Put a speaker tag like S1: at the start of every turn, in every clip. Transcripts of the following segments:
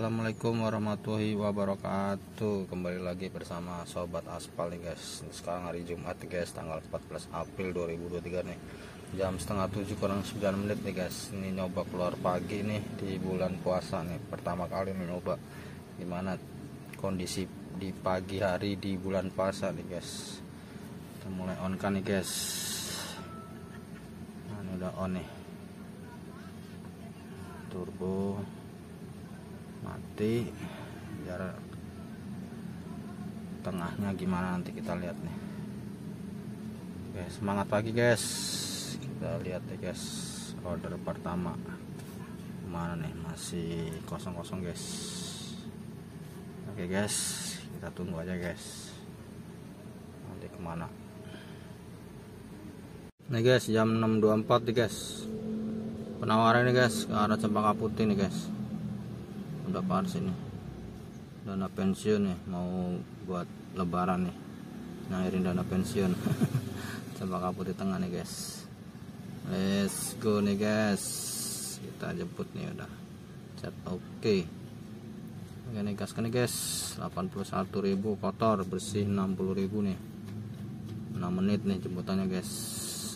S1: assalamualaikum warahmatullahi wabarakatuh. Kembali lagi bersama Sobat Aspal nih guys. Sekarang hari Jumat guys, tanggal 14 April 2023 nih. Jam setengah tujuh kurang 9 menit nih guys. Ini nyoba keluar pagi nih di bulan puasa nih. Pertama kali nih nyoba gimana kondisi di pagi hari di bulan puasa nih guys. Kita mulai on kan nih guys. Nah, ini udah on nih. Turbo mati. Biar tengahnya gimana nanti kita lihat nih. Oke semangat pagi guys. Kita lihat nih guys order pertama. Mana nih? Masih kosong-kosong guys. Oke guys. Kita tunggu aja guys. Nanti ke mana? Nih guys jam 6.24 nih guys. Penawaran nih guys ke arah cempaka putih nih guys udah pars ini? Dana pensiun nih mau buat lebaran nih. Ngairin dana pensiun. Cempaka putih tengah nih guys. Let's go nih guys. Kita jemput nih udah. Set oke. Okay. oke nih gaskan nih guys. 81.000 kotor bersih 60.000 nih. 6 menit nih jemputannya guys.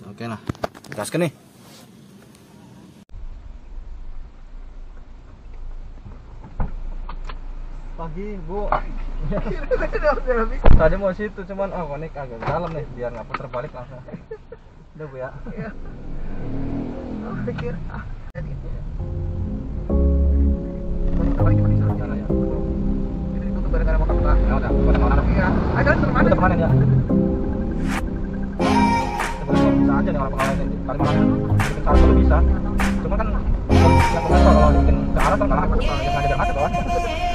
S1: Oke lah. Gaskan nih
S2: Pagi, Bu. Tadi mau situ cuman ah konek agak dalam nih biar nggak putar balik langsung. Udah Bu ya.
S3: Iya. Oh, pikir ah ya.
S2: Ya. Ya?
S3: Iya.
S2: Ya? Bisa. Cuma kan yang kalau bikin ke arah kan kalau yang ada jalan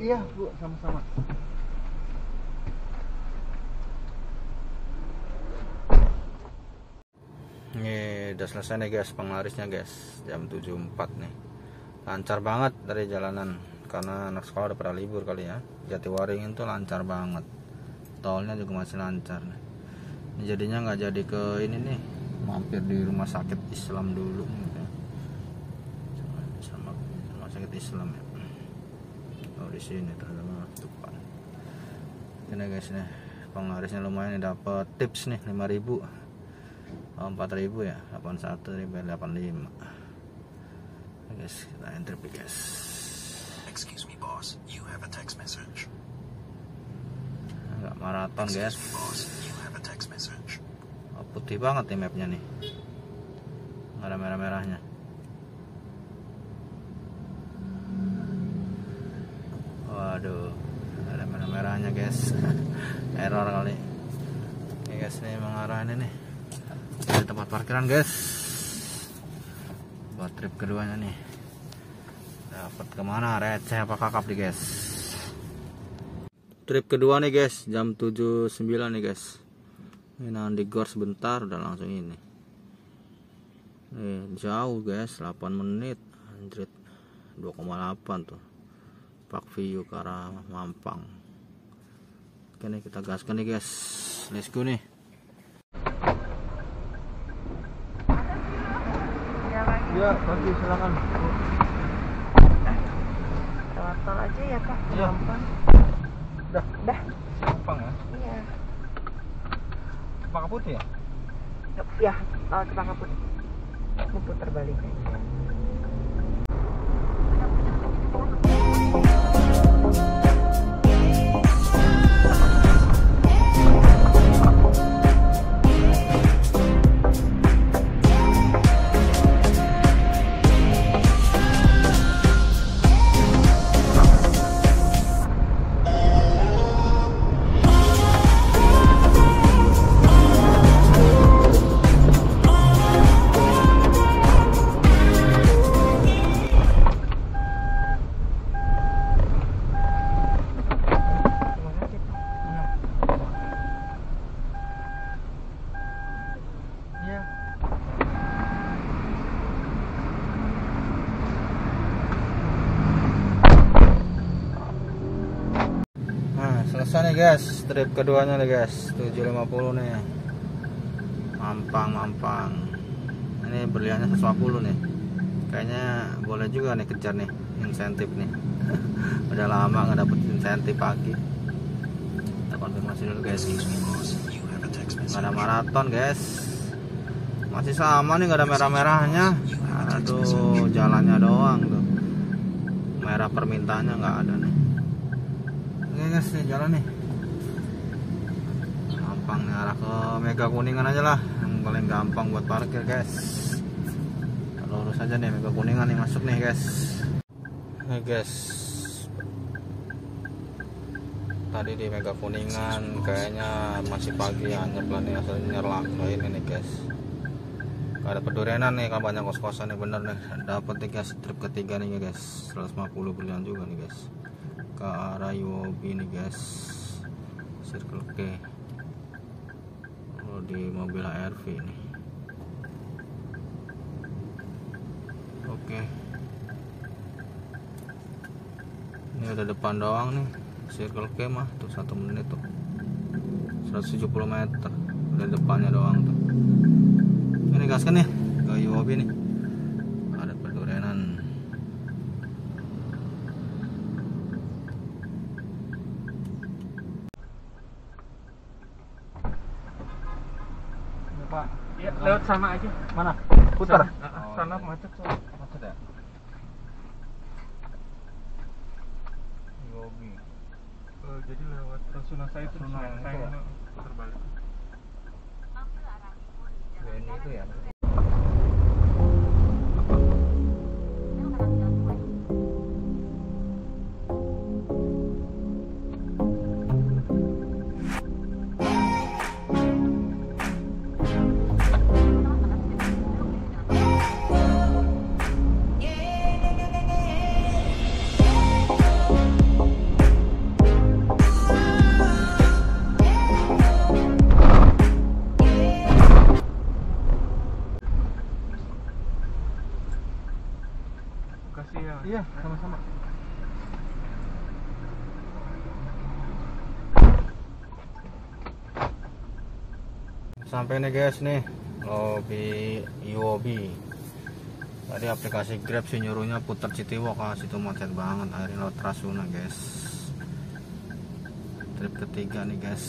S2: Iya, Bu, sama-sama.
S1: Ini udah selesai nih guys penglarisnya guys. Jam 74 nih. Lancar banget dari jalanan karena anak sekolah udah pada libur kali ya. Jatiwaringin tuh lancar banget. Tolnya juga masih lancar nih. Ini jadinya nggak jadi ke ini nih mampir di rumah sakit Islam dulu gitu sama rumah sakit Islam ya. Oh di sini terutama depan ini guys nih. Penglarisnya lumayan nih dapat tips nih 5000 Oh, 4000 ya? 81 ribu 85 guys kita enter guys.
S4: Excuse me, boss. You have a text message.
S1: nggak maraton guys.
S4: me, boss. You have a text message.
S1: oh, putih banget nih mapnya nih. Nggak ada merah-merahnya. Waduh ada merah-merahnya guys. Error kali. Oke guys nih mengarah ini nih tempat parkiran guys. Buat trip keduanya nih. Dapat ke mana? Receh apa kakap nih guys? Trip kedua nih guys. Jam 79 nih guys. Ini nahan di gor sebentar udah langsung ini. Nih jauh guys. 8 menit. Anjrit. 2,8 tuh. Pak View ke arah Mampang. Oke nih kita gaskan nih guys. Let's go nih
S3: Iya
S2: pagi silakan.
S3: Lewat tol aja ya Pak.
S2: Iya.
S3: Gampang.
S2: Dah,
S3: Dah.
S2: gampang ya.
S3: Iya.
S2: Cempaka putih ya?
S3: Ya, oh, Cempaka Putih. Mau putar balik aja.
S1: Guys. Trip keduanya nih guys. 750 nih. Mampang mampang. Ini berliannya 150 nih. Kayaknya boleh juga nih kejar nih insentif nih. Udah lama nggak dapet insentif pagi. Kita konfirmasi dulu guys. Nggak ada maraton guys. Masih sama nih nggak ada merah-merahnya. Aduh jalannya doang tuh. Merah permintaannya nggak ada nih. Oke guys jalan nih gampang. Nih arah ke Mega Kuningan aja lah. Yang paling gampang buat parkir guys. Lurus aja nih Mega Kuningan nih masuk nih guys. Nih guys. Tadi di Mega Kuningan kayaknya masih pagi ya nyeplan nih asal nyerlak ini nih guys. Gak ada pedurenan nih kalau banyak kos-kosan nih bener nih. Dapat nih guys trip ketiga nih guys. 150 berlian juga nih guys. Ke arah Yobi nih guys. Circle K oh, di mobil HRV nih oke. Ini udah depan doang nih Circle K mah tuh satu menit tuh. 170 meter udah depannya doang tuh. Ini gaskan nih ke UOB nih ada pedurenan
S2: Pak,
S3: Ya, lewat sama aja.
S2: mana?
S1: Sampai nih guys nih lobby UOB tadi aplikasi Grab sih nyuruhnya putar Citiwok ah situ macet banget akhirnya lewat Rasuna guys. Trip ketiga nih guys.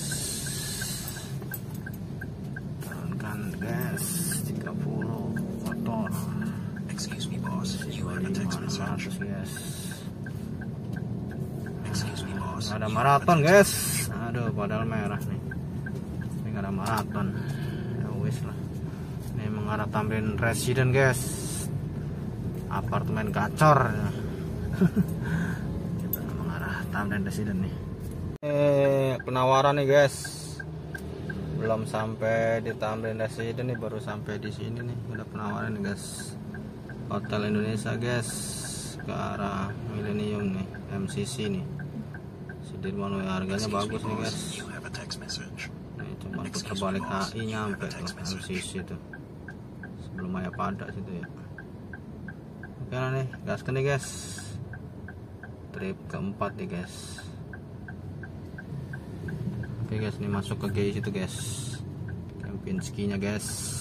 S1: Turunkan guys 30 motor
S4: Excuse me, boss. You have a text message.
S1: 500 guys.
S4: Excuse me, boss.
S1: ada maraton guys. aduh padahal merah nih maraton ya wis lah. Ini mengarah Tamrin Resident guys. Apartemen gacor kita mengarah Tamrin Resident nih. Eh penawaran nih guys. Belum sampai di Tamrin Resident nih baru sampai di sini nih. Udah penawaran nih guys. Hotel Indonesia guys. Ke arah Millennium nih MCC nih. Sudirman harganya bagus nih guys
S4: boss. You have a text message.
S1: Nih cuman putar
S4: Excuse me,
S1: balik
S4: boss.
S1: HI nyampe tuh. MCC tuh sebelum Maya pada situ ya oke lah nih gaskan nih guys trip keempat nih guys oke guys nih masuk ke GI situ guys Kempinski nya guys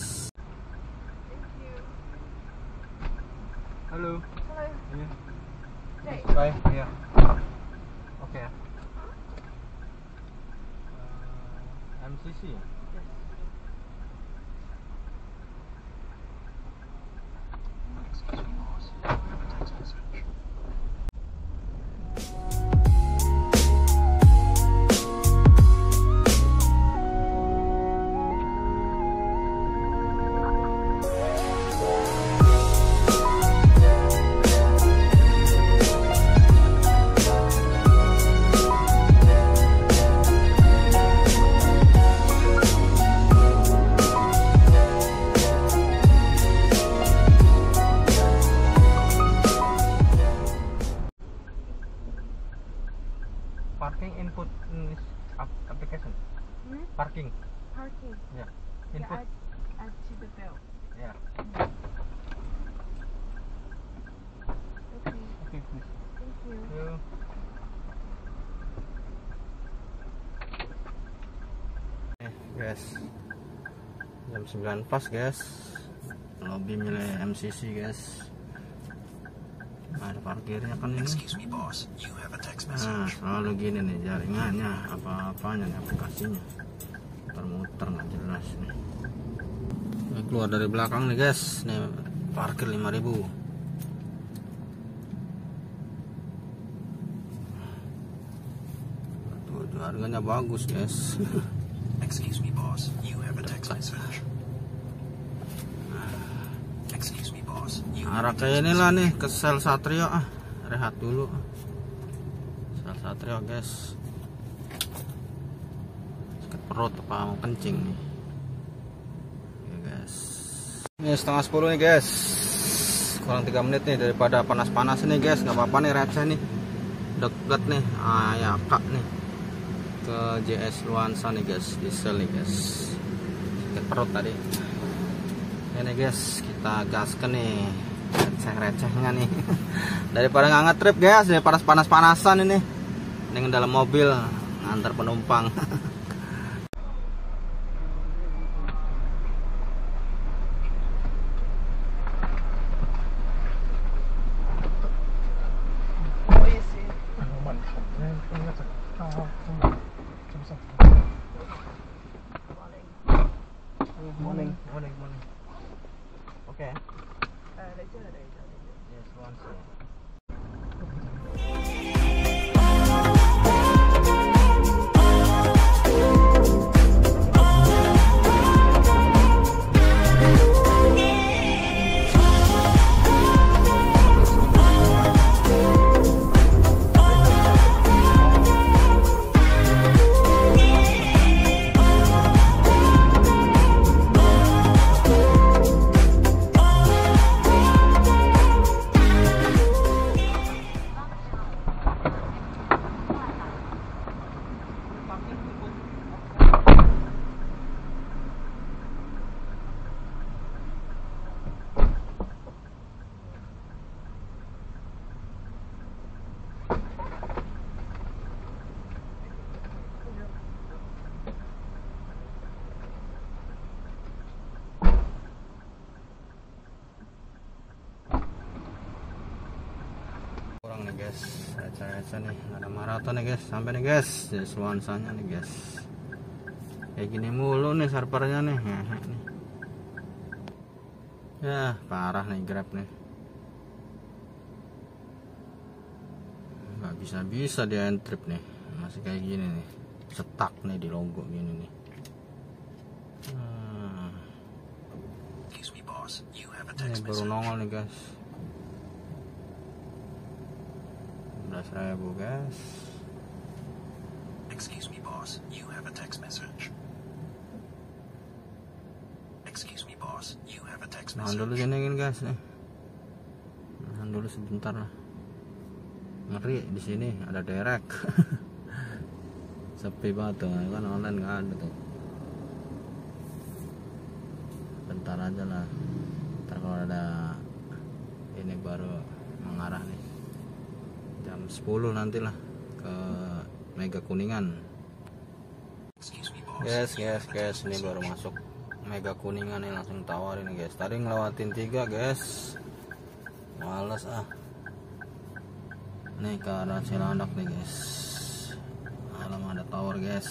S2: Halo.
S3: Halo.
S2: Iya.
S3: Cek.
S2: Baik, iya. Oke ya. Eh, MCC ya?
S1: 9 pas guys. Lobby milik MCC guys. Ada parkirnya kan ini. Nah selalu gini nih jaringannya apa-apanya nih aplikasinya. Muter-muter nggak jelas nih. Ini keluar dari belakang nih guys. Nih parkir 5000 Tuh, tuh, harganya bagus guys.
S4: Excuse me, boss. You have a text message.
S1: Arah kayak inilah nih ke sel satrio ah. Rehat dulu. Sel satrio guys. Sakit perut apa mau kencing nih? Ya guys. Ini setengah sepuluh nih guys. Kurang tiga menit nih daripada panas-panas nih guys. Nggak apa-apa nih receh nih. Deket nih ah ya kak nih. Ke JS Luansa nih guys. Diesel nih guys. Sakit perut tadi. Ini guys kita gaskan nih receh-recehnya nih? Daripada nggak ngetrip guys daripada panas-panasan ini. Dengan dalam mobil ngantar penumpang guys. Sampai nih guys. Jadi nuansanya nih guys. Kayak gini mulu nih servernya nih. Ya parah nih grab nih. Nggak bisa bisa dia trip nih. Masih kayak gini nih. Setak nih di logo gini nih. Hmm, ini baru nongol nih guys. 11 ribu guys
S4: Excuse me, boss. You have a text message. Excuse me, boss. You have a text
S1: Nahan dulu
S4: message.
S1: sini kan guys nih. Nahan dulu sebentar lah. Ngeri di sini ada derek. Sepi banget tuh, kan online nggak ada tuh. Bentar aja lah. Ntar kalau ada ini baru mengarah nih. Jam 10 nanti lah ke Mega Kuningan. Guys, guys, guys, ini baru masuk Mega Kuningan nih langsung tawarin nih guys. Tadi ngelewatin tiga guys, males ah. Nih ke arah Cilandak nih guys. Alam ada tower guys.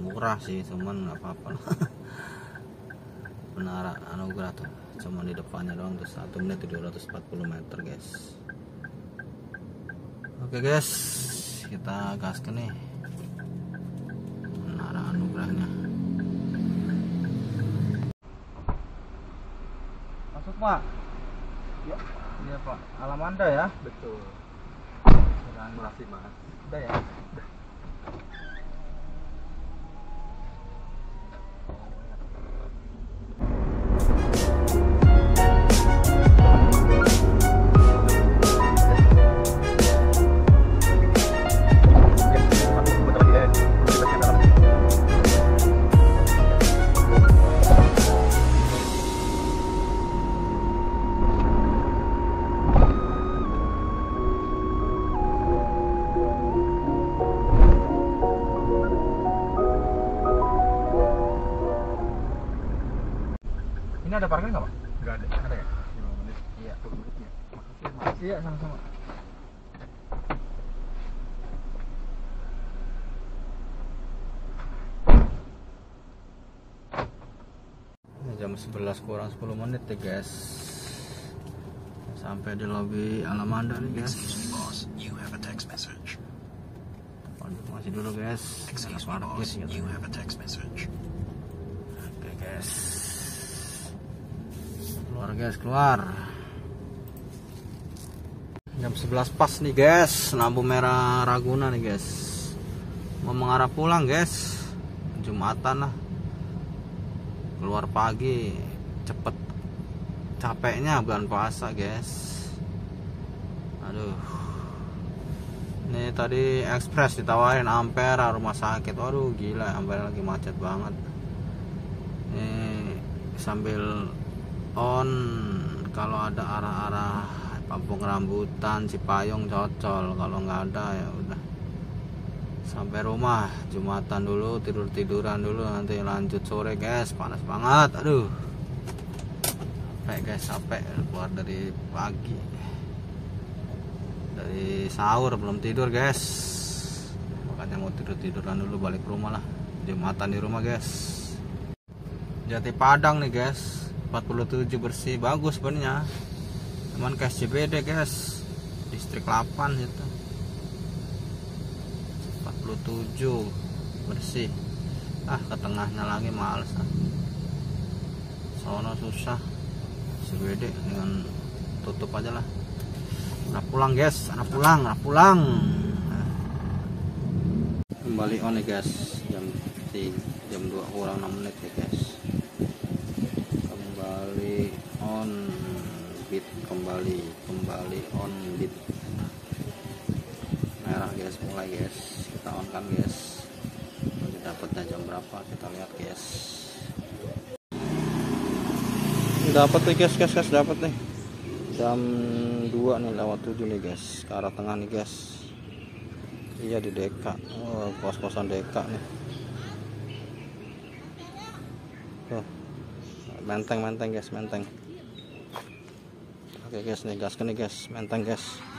S1: Murah sih, cuman nggak apa-apa. Menara Anugerah tuh, cuman di depannya doang tuh satu menit tuh 240 meter guys. Oke guys, kita gaskan nih menara anugerahnya
S2: Masuk Pak. Ya. Iya Pak. Alam Anda ya.
S5: Betul.
S2: Terima
S5: Makasih mas.
S2: Udah ya. Ini
S1: 11 kurang 10 menit ya guys. Sampai di lobi Alamanda nih guys. Konfirmasi dulu guys. Ada parkir gitu.
S4: You have a text message.
S1: oke guys. Keluar guys keluar. Jam 11 pas nih guys. Lampu merah Raguna nih guys. Mau mengarah pulang guys. Jumatan lah keluar pagi cepet. Capeknya bulan puasa guys. Aduh. Ini tadi ekspres ditawarin Ampera rumah sakit. Waduh gila Ampera lagi macet banget. Ini sambil on kalau ada arah-arah Kampung Rambutan Cipayung cocol. Kalau nggak ada ya udah sampai rumah. Jumatan dulu tidur tiduran dulu nanti lanjut sore guys. Panas banget aduh. Capek guys capek. Keluar dari pagi. Dari sahur belum tidur guys. Makanya mau tidur tiduran dulu balik ke rumah lah. Jumatan di rumah guys. Jati Padang nih guys. 47 bersih bagus sebenarnya cuman cash CBD guys. Distrik 8 itu 47 bersih. Ah ke tengahnya lagi males ah. sono susah. CBD dengan tutup aja lah. Anak pulang guys. Anak pulang anak pulang. Kembali on nih guys. Jam 3, jam 2 kurang 6 menit ya guys. Kembali on. Beat kembali kembali on beat. Merah guys mulai guys on kan guys. Nanti dapatnya jam berapa kita lihat guys. Dapat nih guys guys guys dapat nih. Jam 2 nih lewat 7 nih guys ke arah tengah nih guys. Iya di deka. Oh, kos-kosan deka nih. Tuh. menteng menteng guys menteng. Oke guys nih gas nih guys. Menteng guys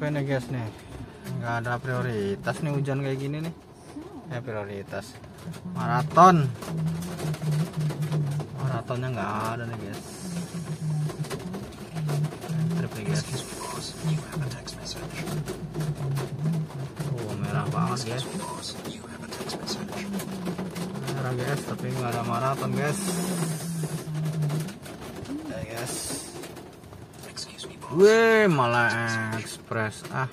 S1: Nyampe nih guys nih? Nggak ada prioritas nih hujan kayak gini nih. Ya prioritas. Maraton. Maratonnya nggak ada nih guys. Trip nih guys. Oh merah banget guys. Merah guys tapi nggak ada maraton guys. Ya guys. Wih, malah ekspres. Ah.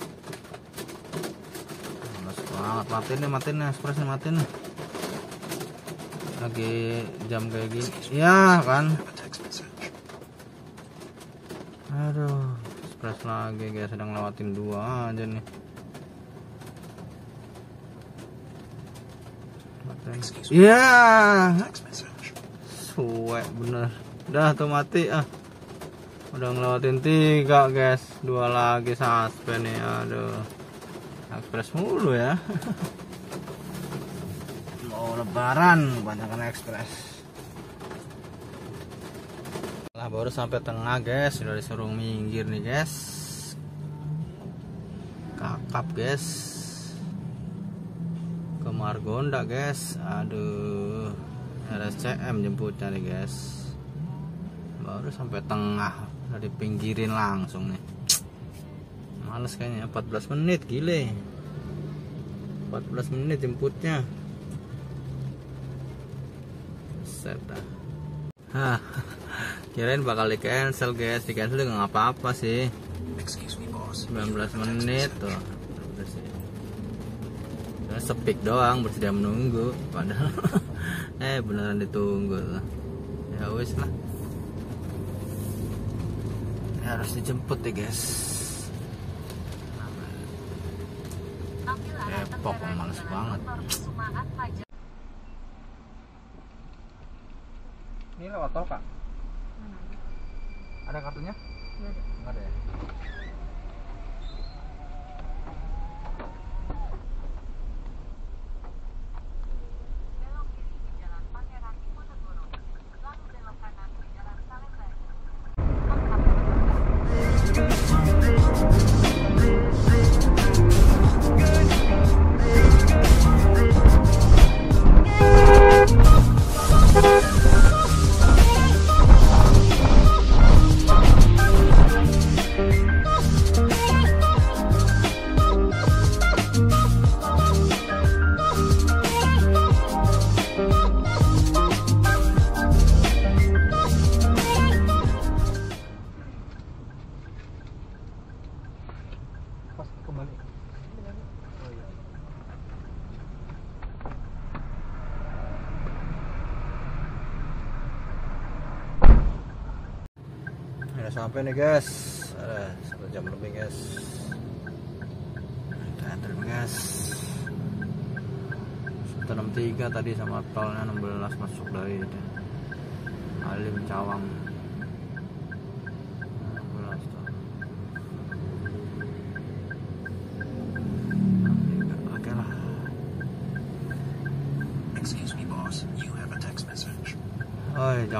S1: Males banget. Matiin nih, matiin nih, ekspres nih, matiin nih. Lagi jam kayak gini. Ya, kan. Aduh, ekspres lagi guys, sedang lewatin dua aja nih. Ya,
S4: message.
S1: suwe bener. Udah tuh mati ah. Udah ngelewatin tiga guys, dua lagi suspend nih, aduh. ekspres mulu ya. Mau lebaran kebanyakan ekspres lah baru sampai tengah guys. Sudah disuruh minggir nih guys. Kakap guys. Ke Margonda guys. Aduh. RSCM jemputnya nih guys. Baru sampai tengah udah dipinggirin langsung nih. Males kayaknya 14 menit gile. 14 menit jemputnya. Set Hah, kirain bakal di cancel guys. Di cancel juga nggak apa-apa sih.
S4: Excuse me, boss.
S1: 19 menit tuh. Udah sepik doang bersedia menunggu. Padahal eh beneran ditunggu ya wis lah harus dijemput ya guys. Depok males banget.
S2: Ini lewat tol kak? Ada kartunya? Ada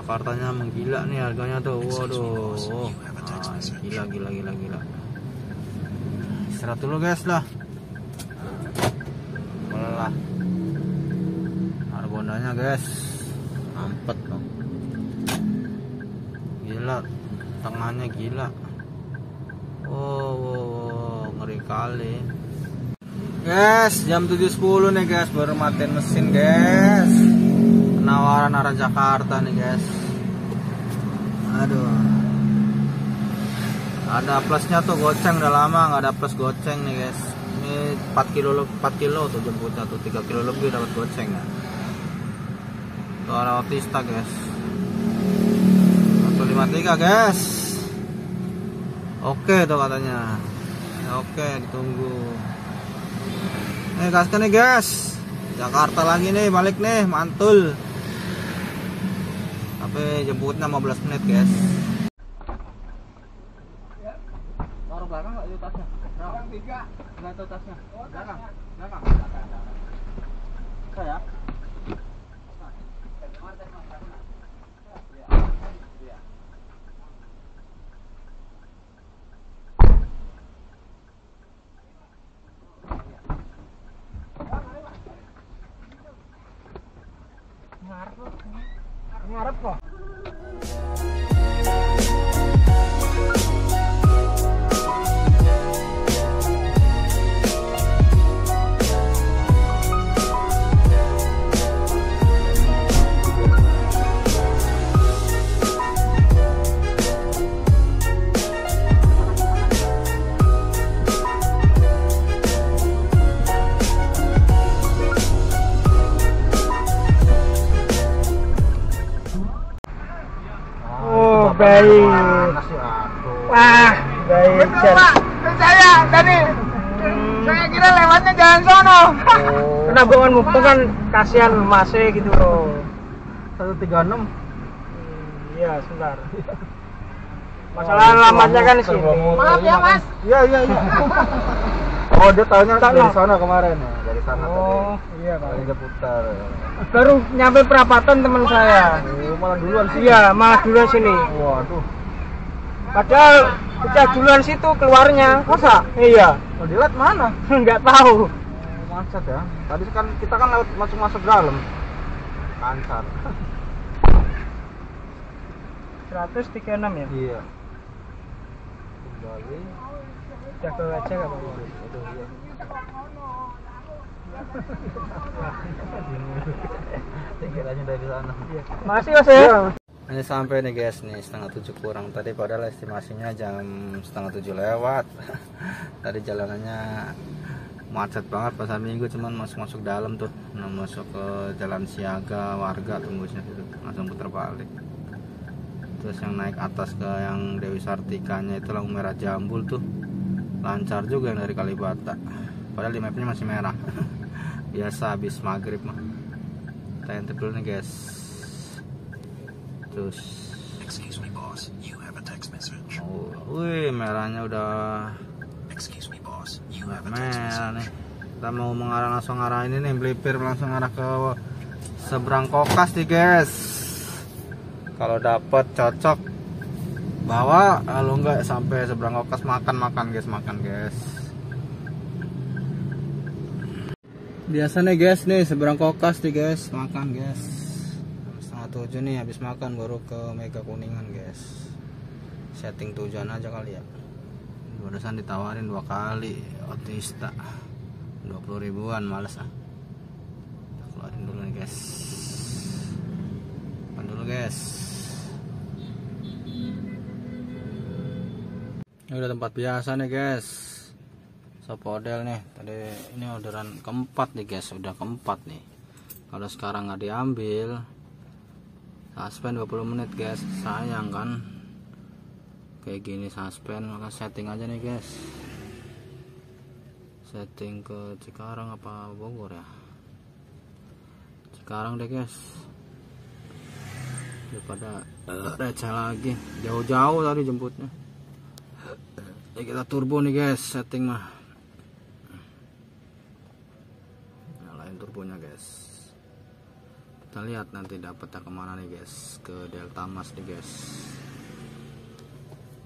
S1: Jakartanya menggila nih harganya tuh. Waduh. Ah, gila gila gila gila. Istirahat dulu guys lah. Lelah. Argondanya guys. Mampet loh. Gila. Tengahnya gila. Oh, wow, wow, ngeri kali. Guys, jam 7.10 nih guys, baru matiin mesin guys. Penawaran arah Jakarta nih guys. Aduh. Ada plusnya tuh goceng udah lama nggak ada plus goceng nih guys. Ini 4 kilo le- 4 kilo tuh jemputnya tuh 3 kilo lebih dapat goceng ya. Tuh arah Otista guys. 153 guys. Oke tuh katanya. Ya, Oke ditunggu. Nih gaskan nih guys. Jakarta lagi nih balik nih mantul. Tapi jemputnya 15 menit guys.
S2: Taruh belakang nggak itu tasnya? Belakang tiga. Nggak tahu tasnya. Belakang. Belakang. Saya.
S5: Karena bukan mukto kan kasihan masnya gitu loh.
S2: 136.
S5: Hmm, Iya, sebentar. Masalah alamatnya kan sini.
S3: maaf ya mas
S2: Iya iya iya. Oh, dia tahunya dari sana kemarin ya, dari sana
S5: Oh,
S2: tadi.
S5: iya
S2: Kali
S5: Pak.
S2: dia putar. ya.
S5: Baru nyampe perapatan teman saya.
S2: Oh, malah duluan sih.
S5: Iya, malah duluan sini.
S2: Waduh.
S5: Padahal kita duluan situ keluarnya. Masa? Iya.
S2: Oh, dilihat mana?
S5: Nggak tahu.
S2: Macet ya. Tadi kan kita kan lewat masuk-masuk dalam. Lancar.
S5: 136 ya?
S2: Iya. Kembali.
S5: Jaga aja nggak apa-apa.
S2: Aduh, iya. Pikirannya dari sana.
S5: Masih Mas ya?
S1: Ini sampai nih guys nih setengah tujuh kurang tadi padahal estimasinya jam setengah tujuh lewat. tadi jalanannya macet banget pasar minggu cuman masuk masuk dalam tuh. Nah, masuk ke jalan siaga warga tembusnya situ langsung putar balik. Terus yang naik atas ke yang Dewi Sartikanya itu lampu merah jambul tuh. Lancar juga yang dari Kalibata. Padahal di mapnya masih merah. Biasa habis maghrib mah. Kita enter dulu nih guys. Terus
S4: Excuse me, boss. You have a text message.
S1: oh, wih merahnya udah merah
S4: message.
S1: nih. Kita mau mengarah langsung arah ini nih melipir langsung arah ke seberang kokas nih guys. Kalau dapat cocok bawa. Kalau enggak sampai seberang kokas makan makan guys makan guys. Biasa nih guys nih seberang kokas nih guys makan guys. Setengah tujuh nih habis makan baru ke Mega Kuningan guys. Setting tujuan aja kali ya barusan ditawarin dua kali otista. 20 ribuan males ah. Keluarin dulu nih guys. Keluarin dulu guys. Ini udah tempat biasa nih guys. Sopodel nih. Tadi ini orderan keempat nih guys. Udah keempat nih. Kalau sekarang nggak diambil suspend 20 menit guys. Sayang kan kayak gini suspend maka setting aja nih guys. Setting ke Cikarang apa Bogor ya? Cikarang deh guys. Daripada eh, receh lagi. Jauh-jauh tadi jemputnya. Ya kita turbo nih guys setting mah. Nyalain turbonya guys. Kita lihat nanti dapetnya ke mana nih guys ke Delta Mas nih guys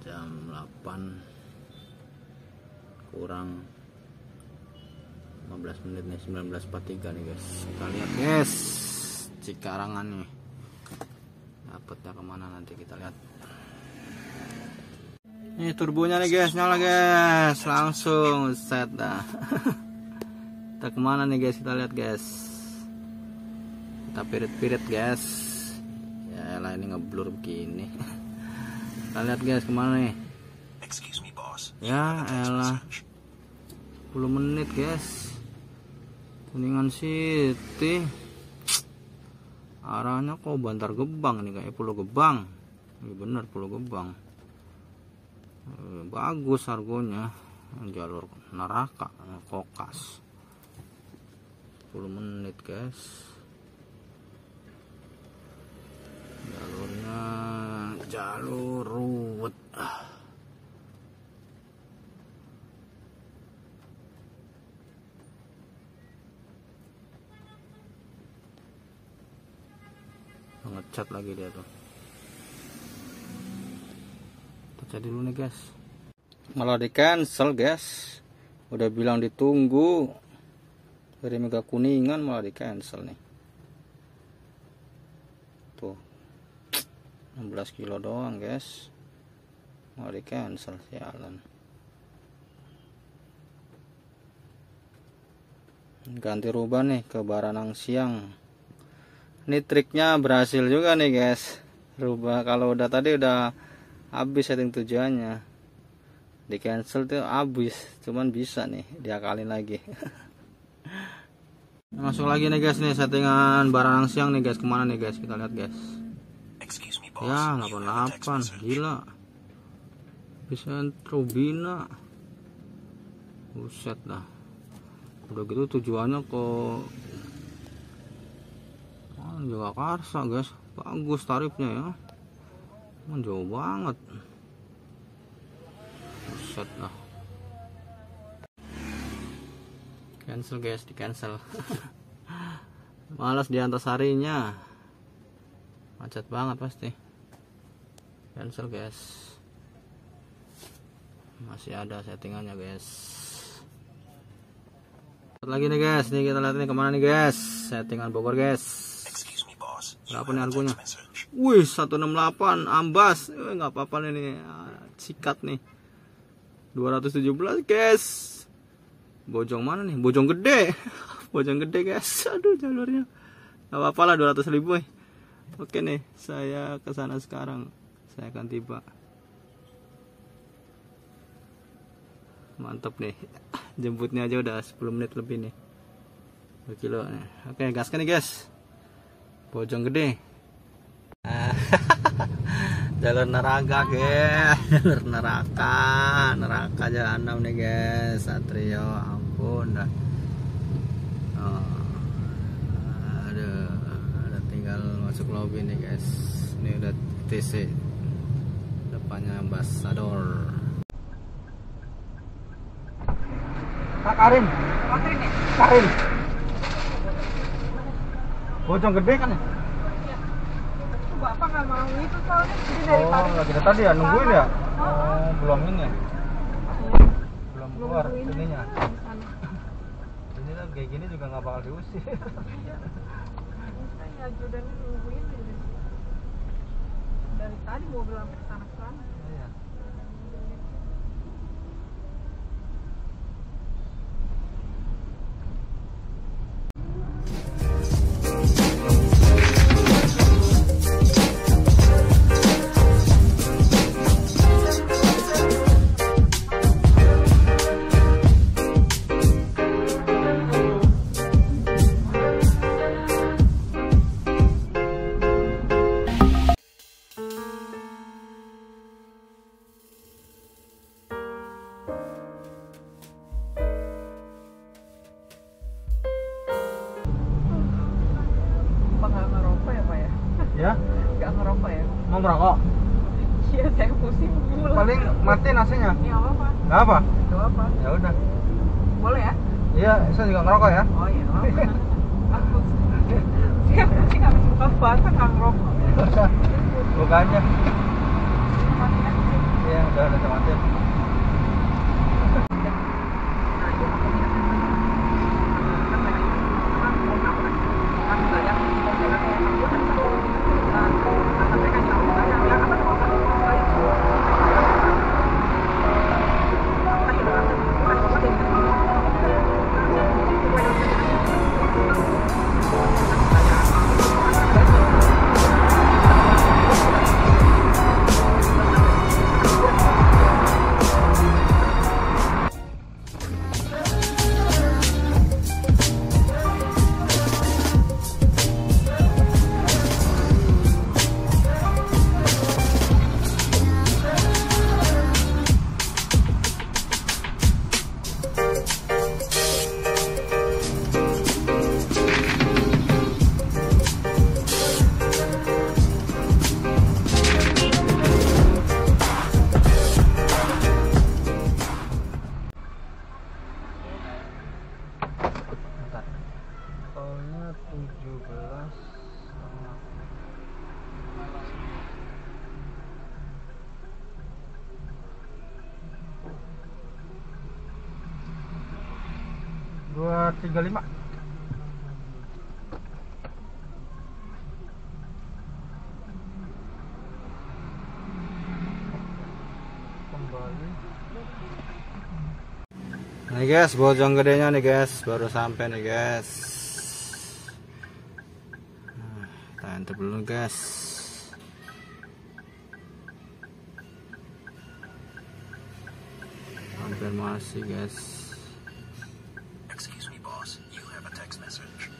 S1: jam 8 kurang 15 menit nih 19.43 nih guys. Kita lihat guys Cikarangan nih. Dapetnya ke mana nanti kita lihat. Ini turbonya nih guys nyala guys. Langsung set dah. Kita ke mana nih guys? Kita lihat guys. Kita pirit-pirit guys. Ya elah ini ngeblur begini kita lihat guys
S4: ke mana nih?
S1: Ya elah.
S4: message.
S1: 10 menit guys. Kuningan City. Arahnya kok Bantar Gebang nih kayak Pulau Gebang. Ini bener Pulau Gebang. Eh, bagus harganya. Jalur neraka eh, kokas. 10 menit guys. Jalurnya jalur ruwet ah. ngecat lagi dia tuh. Kita dulu nih guys. Malah di cancel guys. Udah bilang ditunggu. Dari mega kuningan malah di cancel nih. Tuh 16 kilo doang guys. Malah di cancel sialan ganti rubah nih ke Baranang siang. Ini triknya berhasil juga nih guys. Rubah kalau udah tadi udah habis setting tujuannya. Di cancel tuh habis cuman bisa nih diakalin lagi. Masuk lagi nih guys nih settingan barang siang nih guys. Ke mana nih guys? Kita lihat guys.
S4: Excuse.
S1: Ya
S4: You have a text
S1: 88
S4: message.
S1: gila. Bisa Rubina buset dah. Udah gitu tujuannya ke Ah, Jakarta guys? Bagus tarifnya ya. Cuman jauh banget. Buset dah. Cancel guys di cancel. Malas di antasarinya macet banget pasti cancel guys. Masih ada settingannya guys. Lagi nih guys. Nih kita lihat nih ke mana nih guys. Settingan Bogor guys. Berapa nih
S4: a
S1: harganya?
S4: text message.
S1: Wih 168 ambas. Eh, nggak apa-apa nih, nih. Ah, sikat nih. 217 guys. Bojong mana nih? Bojong gede. Bojong gede guys. Aduh jalurnya. Nggak apa-apa lah 200 ribu eh. Oke nih saya ke sana sekarang Saya akan tiba. Mantap nih. Jemputnya aja udah 10 menit lebih nih. 2 kilo. Nih. Oke gaskan nih guys. Bojong gede. Jalur neraka guys. Jalur neraka. Neraka jahanam nih guys. Satrio ampun dah. Oh. udah tinggal masuk lobby nih guys. Ini udah TC depannya ambassador.
S2: Kak Karin Karin bojong gede kan ya?
S3: Bapak nggak mau itu soalnya jadi dari
S2: oh lagi dari tadi ya nungguin ya? Oh belum ini ya? Belum keluar ininya. Ini kan kayak gini juga nggak bakal diusir.
S3: Saya ajudan nungguin. Dari tadi mobil sampai
S2: ke
S3: sana ke sana ya. Nggak ngerokok ya?
S2: Mau merokok
S3: iya saya pusing dulu
S2: paling mati nasinya?
S3: Ya apa pak
S2: nggak apa?
S3: Gak apa
S2: ya udah.
S3: Boleh ya?
S2: Iya saya juga ngerokok ya.
S3: Oh iya nggak apa aku saya pusing habis buka puasa nggak ngerokok.
S2: Buka aja
S3: Mati aja.
S2: iya udah udah matiin
S1: guys, bojong gedenya nih guys, baru sampai nih guys. Nah, enter dulu guys. Konfirmasi guys.
S4: Excuse me, boss. You have a text message.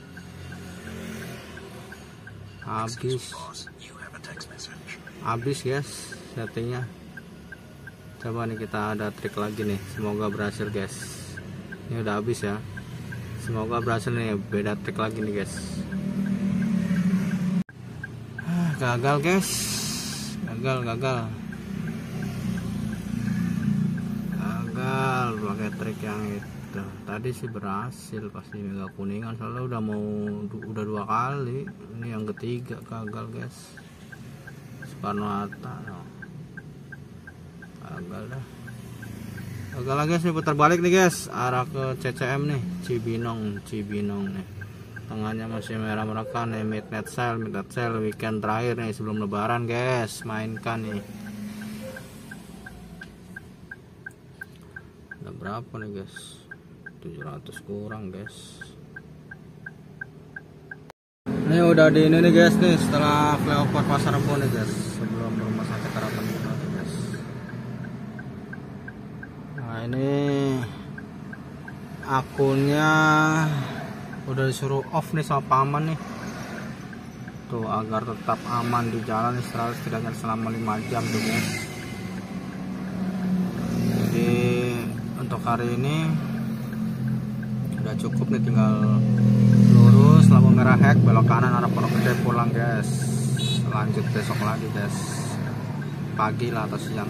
S4: Excuse me,
S1: Habis, habis guys settingnya. Coba nih kita ada trik lagi nih, semoga berhasil guys. Ini udah habis ya. Semoga berhasil nih, beda trik lagi nih guys. Ah, gagal guys. Gagal gagal. Gagal pakai trik yang itu. Tadi sih berhasil pasti mega kuningan. Soalnya udah mau udah dua kali. Ini yang ketiga gagal guys. Soekarno Hatta gagal dah gagal lagi guys nih putar balik nih guys. Arah ke CCM nih Cibinong Cibinong nih. Tengahnya masih merah mereka nih midnight sale midnight sale weekend terakhir nih sebelum lebaran guys. Mainkan nih. Udah berapa nih guys? 700 kurang guys. Ini udah di ini nih guys nih setelah flyover pasar Rebo nih guys sebelum rumah sakit harapan Bunda nih guys ini akunnya udah disuruh off nih sama paman nih. Tuh agar tetap aman di jalan setelah setidaknya selama 5 jam tuh guys jadi untuk hari ini udah cukup nih tinggal lurus lampu merah hek belok kanan arah pondok gede pulang guys. Lanjut besok lagi guys. Pagi lah atau siang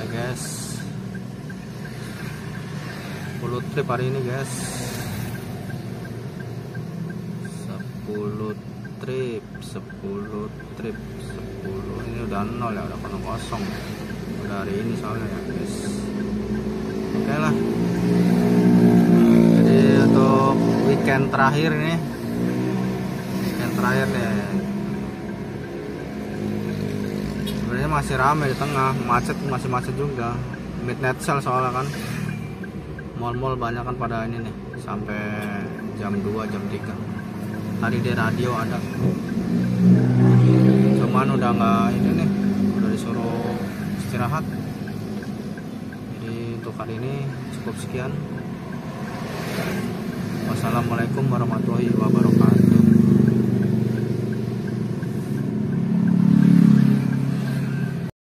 S1: nih guys. 10 trip hari ini guys. 10 trip 10 trip 10 ini udah nol ya udah kosong kosong. Udah hari ini soalnya ya guys. Oke lah. Jadi untuk weekend terakhir ini weekend terakhir nih sebenarnya masih ramai di tengah macet masih macet juga. Midnight sale soalnya kan. Mall-mall banyak kan pada ini nih sampai jam 2 jam 3 tadi di radio ada. Cuman udah nggak ini nih udah disuruh istirahat. Jadi untuk hari ini cukup sekian. Wassalamualaikum warahmatullahi wabarakatuh